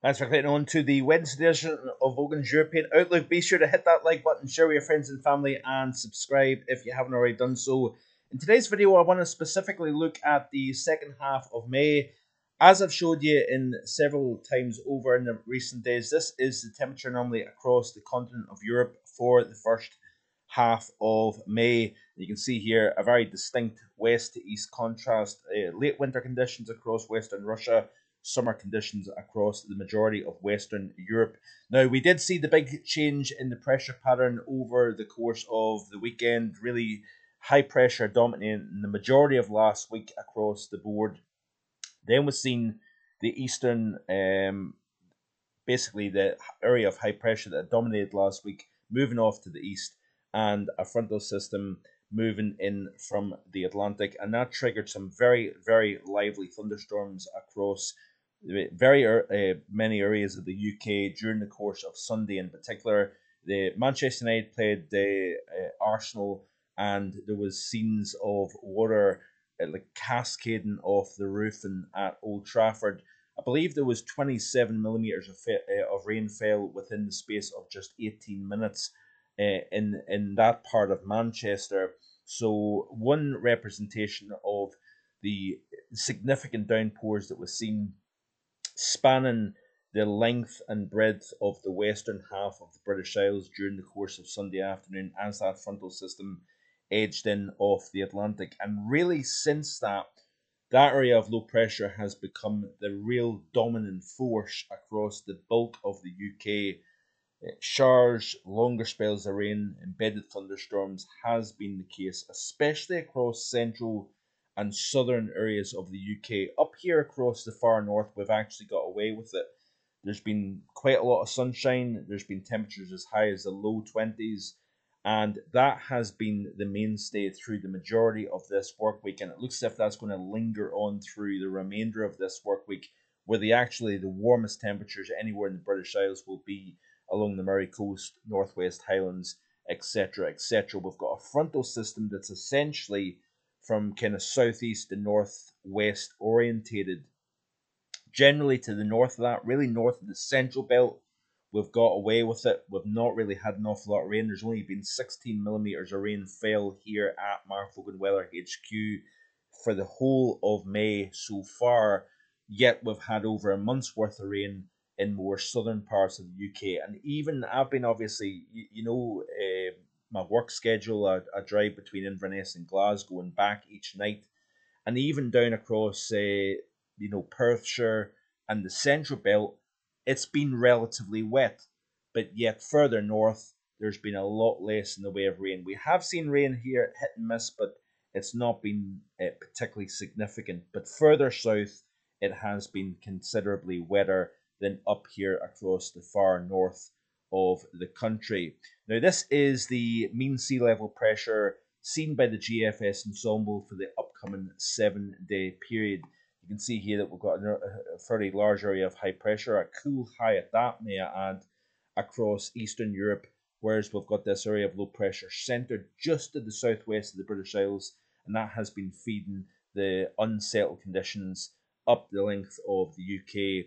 Thanks for clicking on to the Wednesday edition of Vogan's European Outlook. Be sure to hit that like button, share with your friends and family, and subscribe if you haven't already done so. In today's video, I want to specifically look at the second half of May. As I've showed you in several times over in the recent days, this is the temperature anomaly across the continent of Europe for the first half of May. You can see here a very distinct west to east contrast, uh, late winter conditions across western Russia summer conditions across the majority of Western Europe. Now, we did see the big change in the pressure pattern over the course of the weekend, really high pressure dominating the majority of last week across the board. Then we've seen the eastern, um, basically the area of high pressure that dominated last week, moving off to the east, and a frontal system moving in from the Atlantic, and that triggered some very, very lively thunderstorms across very uh, many areas of the UK during the course of Sunday in particular. The Manchester United played the uh, Arsenal, and there was scenes of water uh, like cascading off the roof and at Old Trafford. I believe there was 27 millimeters of, uh, of rain fell within the space of just 18 minutes uh, in in that part of Manchester. So one representation of the significant downpours that was seen spanning the length and breadth of the western half of the British Isles during the course of Sunday afternoon as that frontal system edged in off the Atlantic. And really, since that, that area of low pressure has become the real dominant force across the bulk of the UK. Showers, longer spells of rain, embedded thunderstorms has been the case, especially across central and southern areas of the UK. Up here across the far north, we've actually got away with it. There's been quite a lot of sunshine. There's been temperatures as high as the low 20s, and that has been the mainstay through the majority of this work week. And it looks as if that's going to linger on through the remainder of this work week, where the actually the warmest temperatures anywhere in the British Isles will be along the Moray Coast, Northwest Highlands, etc., etc. We've got a frontal system that's essentially from kind of southeast to northwest orientated. Generally to the north of that, really north of the central belt, we've got away with it. We've not really had an awful lot of rain. There's only been 16 millimeters of rain fell here at Mark Vogan Weather HQ for the whole of May so far. Yet we've had over a month's worth of rain in more southern parts of the UK. And even I've been obviously, you, you know, uh, my work schedule, I, I drive between Inverness and Glasgow and back each night, and even down across, uh, you know, Perthshire and the Central Belt, it's been relatively wet. But yet further north, there's been a lot less in the way of rain. We have seen rain here, hit and miss, but it's not been uh, particularly significant. But further south, it has been considerably wetter than up here across the far north of the country. Now, this is the mean sea level pressure seen by the GFS ensemble for the upcoming seven day period. You can see here that we've got a fairly large area of high pressure, a cool high at that, may I add, across Eastern Europe, whereas we've got this area of low pressure centered just to the southwest of the British Isles, and that has been feeding the unsettled conditions up the length of the UK,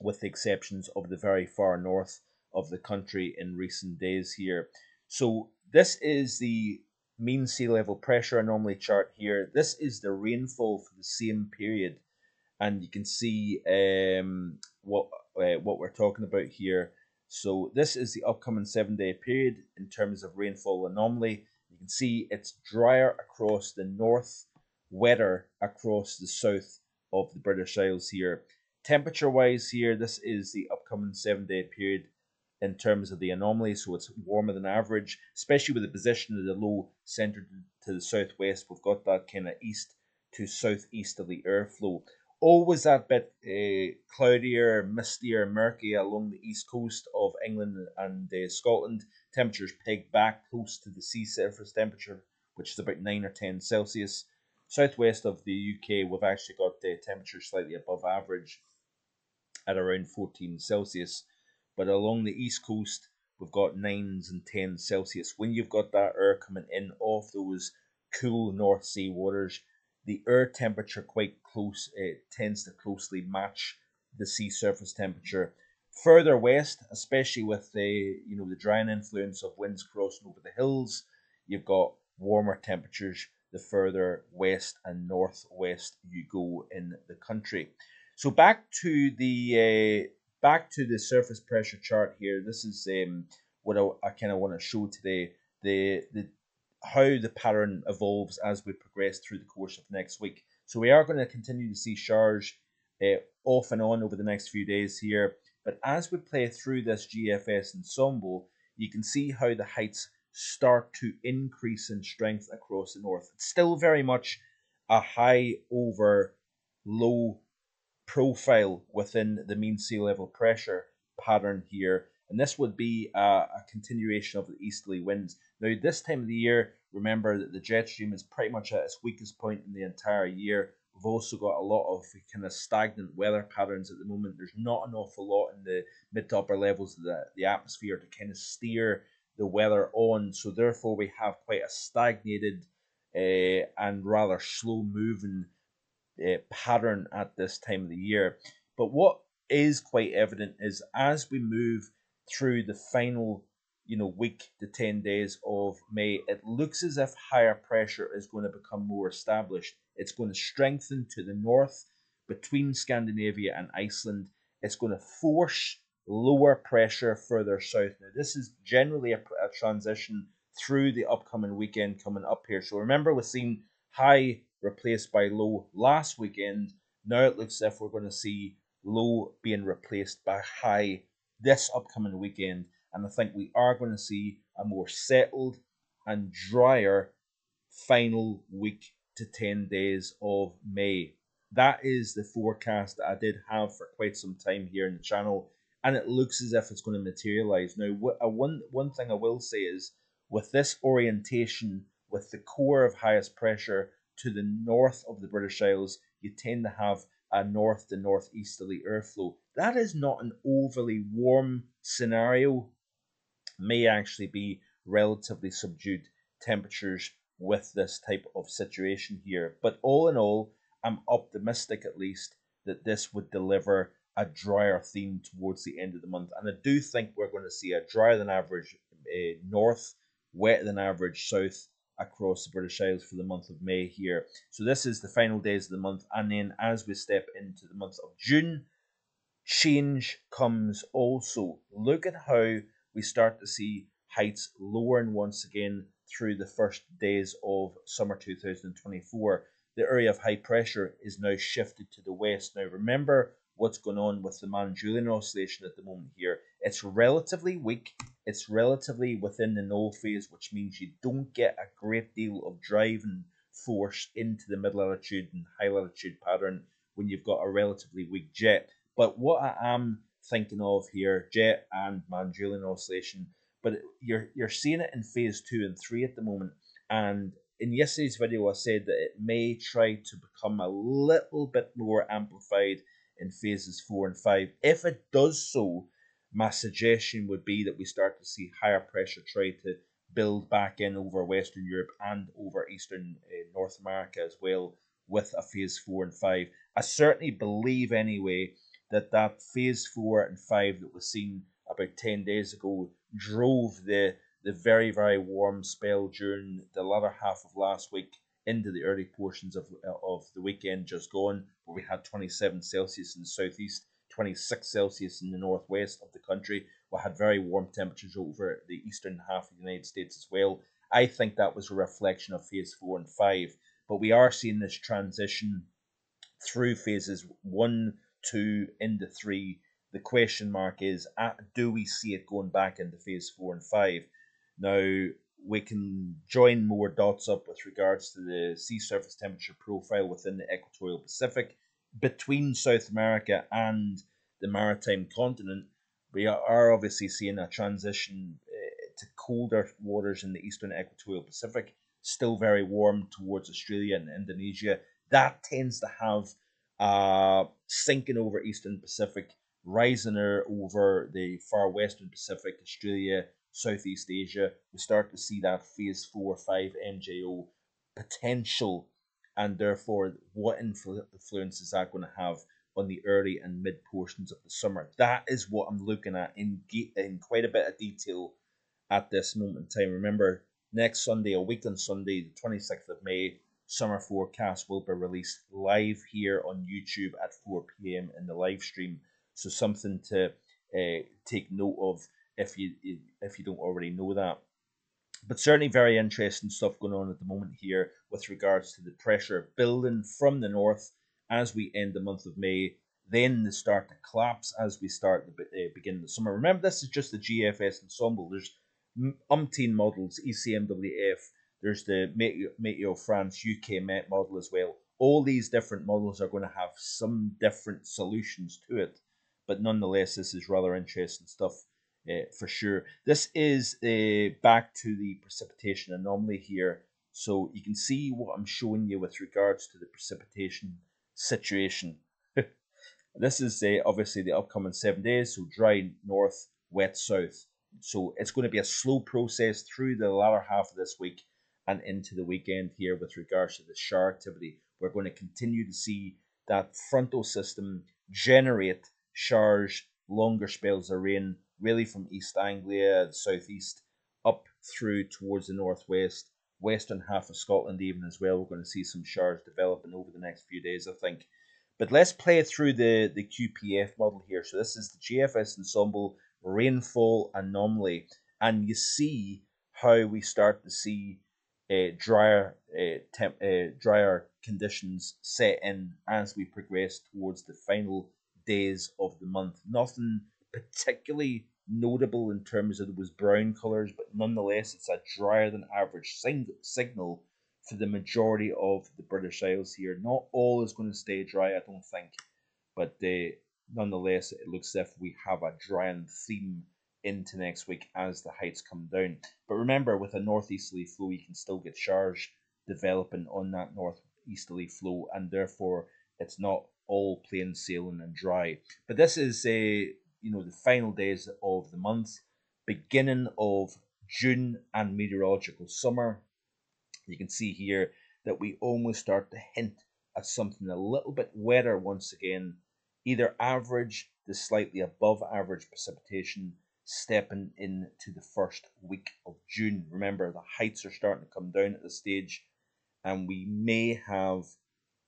with the exceptions of the very far north of the country in recent days here. So this is the mean sea level pressure anomaly chart here. This is the rainfall for the same period, and you can see um, what uh, what we're talking about here. So this is the upcoming seven day period in terms of rainfall anomaly. You can see it's drier across the north, wetter across the south of the British Isles here. Temperature wise here, this is the upcoming seven day period in terms of the anomaly, so it's warmer than average, especially with the position of the low centered to the southwest. We've got that kind of east to southeasterly airflow. Always that bit uh, cloudier, mistier, murky along the east coast of England and uh, Scotland. Temperatures pegged back close to the sea surface temperature, which is about 9 or 10 Celsius. Southwest of the UK, we've actually got the uh, temperatures slightly above average at around 14 Celsius but along the east coast we've got nines and tens Celsius. When you've got that air coming in off those cool North Sea waters, the air temperature quite close it tends to closely match the sea surface temperature. Further west, especially with the you know the drying influence of winds crossing over the hills, you've got warmer temperatures the further west and northwest you go in the country. So back to the uh, back to the surface pressure chart here. This is um, what I, I kind of want to show today. The the how the pattern evolves as we progress through the course of next week. So we are going to continue to see showers uh, off and on over the next few days here. But as we play through this GFS ensemble, you can see how the heights start to increase in strength across the north. It's still very much a high over low profile within the mean sea level pressure pattern here. And this would be a, a, continuation of the easterly winds. Now, this time of the year, remember that the jet stream is pretty much at its weakest point in the entire year. We've also got a lot of kind of stagnant weather patterns at the moment. There's not an awful lot in the mid to upper levels of the, the atmosphere to kind of steer the weather on. So therefore, we have quite a stagnated uh, and rather slow moving uh, pattern at this time of the year. But what is quite evident is as we move through the final you know week to 10 days of May it looks as if higher pressure is going to become more established it's going to strengthen to the north between Scandinavia and Iceland it's going to force lower pressure further south. Now, this is generally a, a transition through the upcoming weekend coming up here. So remember, we've seen high replaced by low last weekend. Now it looks as if we're going to see low being replaced by high this upcoming weekend. And I think we are going to see a more settled and drier final week to 10 days of May. That is the forecast that I did have for quite some time here in the channel and it looks as if it's going to materialize. Now, uh, one one thing I will say is with this orientation, with the core of highest pressure to the north of the British Isles, you tend to have a north to northeasterly airflow. That is not an overly warm scenario. May actually be relatively subdued temperatures with this type of situation here. But all in all, I'm optimistic at least that this would deliver a drier theme towards the end of the month. And I do think we're going to see a drier than average uh, north, wetter than average south across the British Isles for the month of May here. So this is the final days of the month. And then as we step into the month of June, change comes also. Look at how we start to see heights lowering once again through the first days of summer 2024. The area of high pressure is now shifted to the west. Now remember what's going on with the Madden-Julian oscillation at the moment here. It's relatively weak. It's relatively within the null phase, which means you don't get a great deal of driving force into the mid latitude and high latitude pattern when you've got a relatively weak jet. But what I am thinking of here, jet and Madden-Julian oscillation, but you're you're seeing it in phase two and three at the moment. And in yesterday's video, I said that it may try to become a little bit more amplified in phases four and five. If it does so, my suggestion would be that we start to see higher pressure try to build back in over Western Europe and over Eastern uh, North America as well with a phase four and five. I certainly believe anyway that that phase four and five that was seen about 10 days ago drove the the very very warm spell during the latter half of last week into the early portions of, of the weekend just gone, where we had 27 Celsius in the southeast, 26 Celsius in the northwest of the country. We had very warm temperatures over the eastern half of the United States as well. I think that was a reflection of phase four and five, but we are seeing this transition through phases one, two, into three. The question mark is, uh, do we see it going back into phase four and five? Now, we can join more dots up with regards to the sea surface temperature profile within the equatorial Pacific between South America and the maritime continent. We are obviously seeing a transition uh, to colder waters in the eastern equatorial Pacific, still very warm towards Australia and Indonesia. That tends to have uh, sinking over eastern Pacific, rising over the far western Pacific, Australia, Southeast Asia, we start to see that phase four, five MJO potential, and therefore, what influ- influence is that going to have on the early and mid portions of the summer. That is what I'm looking at in in quite a bit of detail at this moment in time. Remember, next Sunday, a week on Sunday, the 26th of May, summer forecast will be released live here on YouTube at 4 p.m. in the live stream. So something to uh, take note of if you if you don't already know that. But certainly very interesting stuff going on at the moment here with regards to the pressure building from the north as we end the month of May. Then they start to collapse as we start the uh, beginning of the summer. Remember, this is just the GFS ensemble. There's umpteen models, ECMWF. There's the Meteo France UK Met model as well. All these different models are going to have some different solutions to it, but nonetheless, this is rather interesting stuff uh, for sure. This is uh, back to the precipitation anomaly here. So you can see what I'm showing you with regards to the precipitation situation. this is uh, obviously the upcoming seven days, so dry north, wet south. So it's going to be a slow process through the latter half of this week and into the weekend here with regards to the shower activity. We're going to continue to see that frontal system generate showers, longer spells of rain really from East Anglia, the southeast, up through towards the northwest, western half of Scotland, even as well. We're going to see some showers developing over the next few days, I think. But let's play through the, the QPF model here. So this is the GFS ensemble rainfall anomaly, and you see how we start to see uh, drier uh, temp, uh, drier conditions set in as we progress towards the final days of the month. Nothing particularly notable in terms of those brown colours, but nonetheless, it's a drier than average sing- signal for the majority of the British Isles here. Not all is going to stay dry, I don't think, but uh, nonetheless, it looks as if we have a drying theme into next week as the heights come down. But remember, with a northeasterly flow, you can still get showers developing on that northeasterly flow, and therefore it's not all plain sailing and dry. But this is a you know the final days of the month, beginning of June and meteorological summer. You can see here that we almost start to hint at something a little bit wetter once again, either average to slightly above average precipitation stepping into the first week of June. Remember, the heights are starting to come down at this stage, and we may have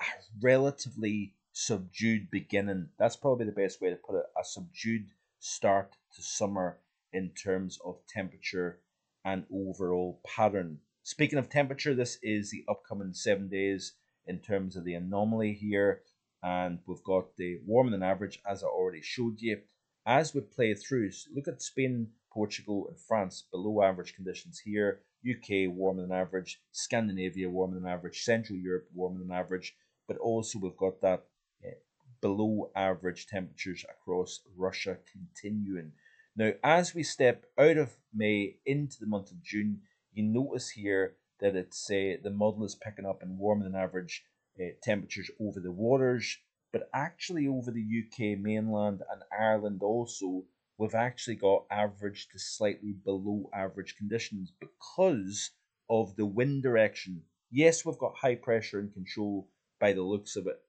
a relatively subdued beginning. That's probably the best way to put it. A subdued start to summer in terms of temperature and overall pattern. Speaking of temperature, this is the upcoming seven days in terms of the anomaly here. And we've got the warmer than average, as I already showed you. As we play through, look at Spain, Portugal, and France below average conditions here. UK warmer than average, Scandinavia warmer than average, Central Europe warmer than average, but also we've got that below average temperatures across Russia continuing. Now, as we step out of May into the month of June, you notice here that it's uh, the model is picking up and warmer than average uh, temperatures over the waters, but actually over the UK mainland and Ireland also, we've actually got average to slightly below average conditions because of the wind direction. Yes, we've got high pressure and control by the looks of it,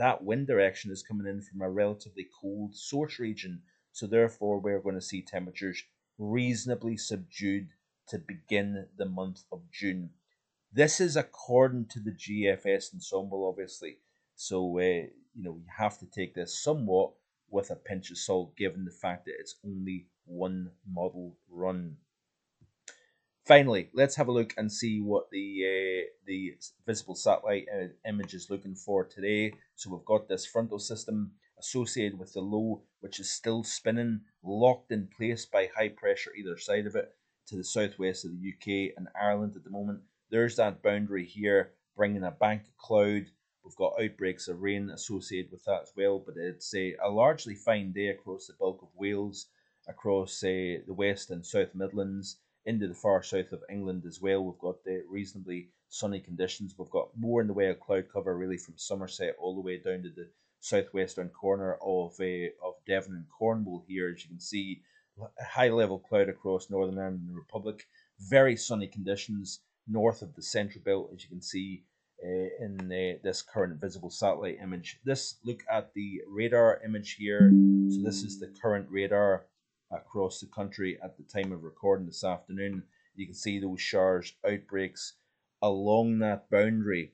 that wind direction is coming in from a relatively cold source region, so therefore we're going to see temperatures reasonably subdued to begin the month of June. This is according to the GFS ensemble, obviously. So uh, you know you have to take this somewhat with a pinch of salt, given the fact that it's only one model run. Finally, let's have a look and see what the uh, the visible satellite uh, image is looking for today. So we've got this frontal system associated with the low, which is still spinning, locked in place by high pressure either side of it to the southwest of the UK and Ireland at the moment. There's that boundary here, bringing a bank of cloud. We've got outbreaks of rain associated with that as well, but it's a, a largely fine day across the bulk of Wales, across uh, the West and South Midlands into the far south of England as well. We've got the reasonably sunny conditions. We've got more in the way of cloud cover, really from Somerset all the way down to the southwestern corner of uh, of Devon and Cornwall. Here, as you can see, high level cloud across Northern Ireland and the Republic. Very sunny conditions north of the central belt, as you can see. uh, in uh, this current visible satellite image. This look at the radar image here. So this is the current radar across the country at the time of recording this afternoon. You can see those showers outbreaks along that boundary.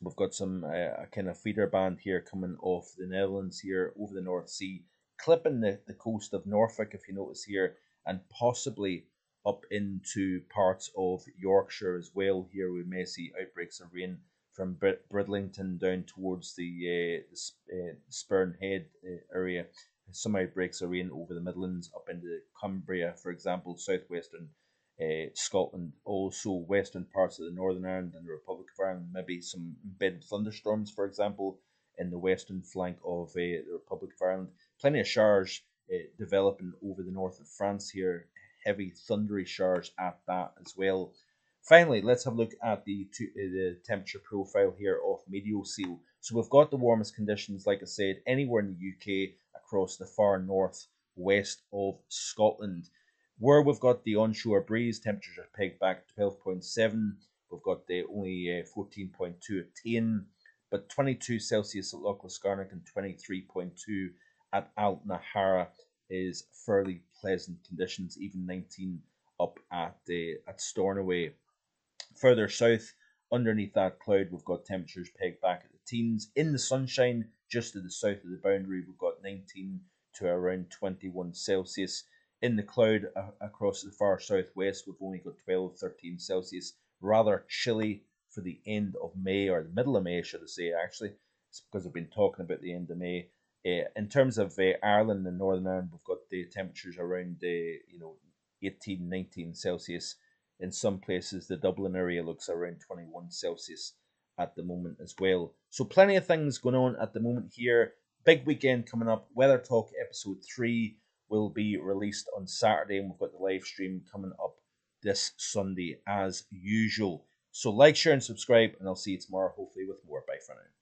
We've got some uh, kind of feeder band here coming off the Netherlands here over the North Sea, clipping the, the coast of Norfolk, if you notice here, and possibly up into parts of Yorkshire as well. Here we may see outbreaks of rain from Bridlington down towards the, uh, the uh, Spurn Head uh, area. Some breaks rain over the Midlands, up into Cumbria, for example, southwestern uh, Scotland, also western parts of the Northern Ireland and the Republic of Ireland. Maybe some embedded thunderstorms, for example, in the western flank of uh, the Republic of Ireland. Plenty of showers uh, developing over the north of France here heavy thundery showers at that as well. Finally, let's have a look at the, uh, the temperature profile here of Meteociel. So we've got the warmest conditions, like I said, anywhere in the UK across the far north west of Scotland. Where we've got the onshore breeze, temperatures are pegged back to 12.7. We've got the only uh, 14.2 at Tain, but 22 Celsius at Loch Glascarnoch and 23.2 at Altnaharra is fairly pleasant conditions, even 19 up at the at Stornoway. Further south, underneath that cloud, we've got temperatures pegged back at the teens. In the sunshine, just to the south of the boundary, we've got 19 to around 21 Celsius. In the cloud uh, across the far southwest, we've only got 12, 13 Celsius. Rather chilly for the end of May, or the middle of May, should I say, actually. It's because I've been talking about the end of May. Uh, in terms of uh, Ireland and Northern Ireland, we've got the temperatures around the you know 18, 19 Celsius. In some places, the Dublin area looks around 21 Celsius at the moment as well. So plenty of things going on at the moment here. Big weekend coming up. Weather Talk episode three will be released on Saturday, and we've got the live stream coming up this Sunday as usual. So like, share, and subscribe, and I'll see you tomorrow, hopefully with more. Bye for now.